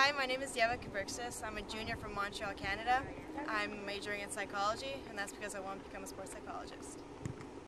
Hi, my name is Ieva Kibirkstis. I'm a junior from Montreal, Canada. I'm majoring in psychology, and that's because I want to become a sports psychologist.